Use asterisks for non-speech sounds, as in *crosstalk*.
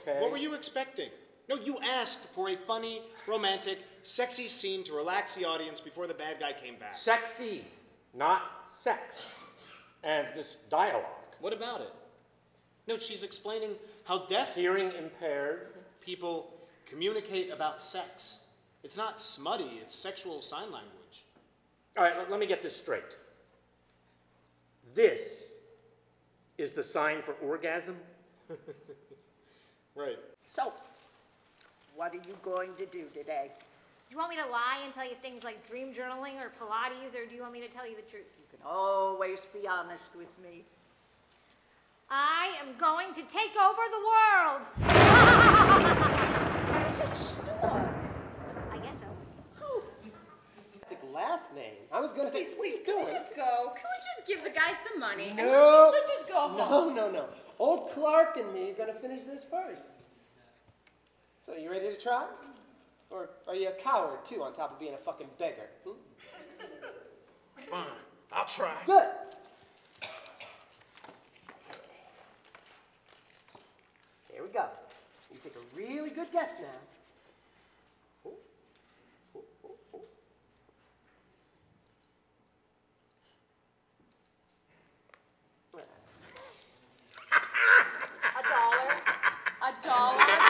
okay. What were you expecting? No, you asked for a funny, romantic, sexy scene to relax the audience before the bad guy came back. Sexy, not sex. And this dialogue. What about it? No, she's explaining how deaf Hearing impaired. people communicate about sex. It's not smutty, it's sexual sign language. All right, let, let me get this straight. This is the sign for orgasm? *laughs* Right. So, what are you going to do today? Do you want me to lie and tell you things like dream journaling or Pilates, or do you want me to tell you the truth? You can always be honest with me. I am going to take over the world. *laughs* Where's it store? I guess so. It's a last name. I was gonna say, Please, what are you please, can we just go? Can we just give the guy some money? No. Let's, let's just go home. No, no, no. Old Clark and me are gonna finish this first. So, you ready to try? Or are you a coward too, on top of being a fucking beggar? Hmm? Fine, I'll try. Good. Here we go. You take a really good guess now. all